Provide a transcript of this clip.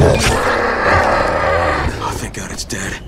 Oh, thank God it's dead.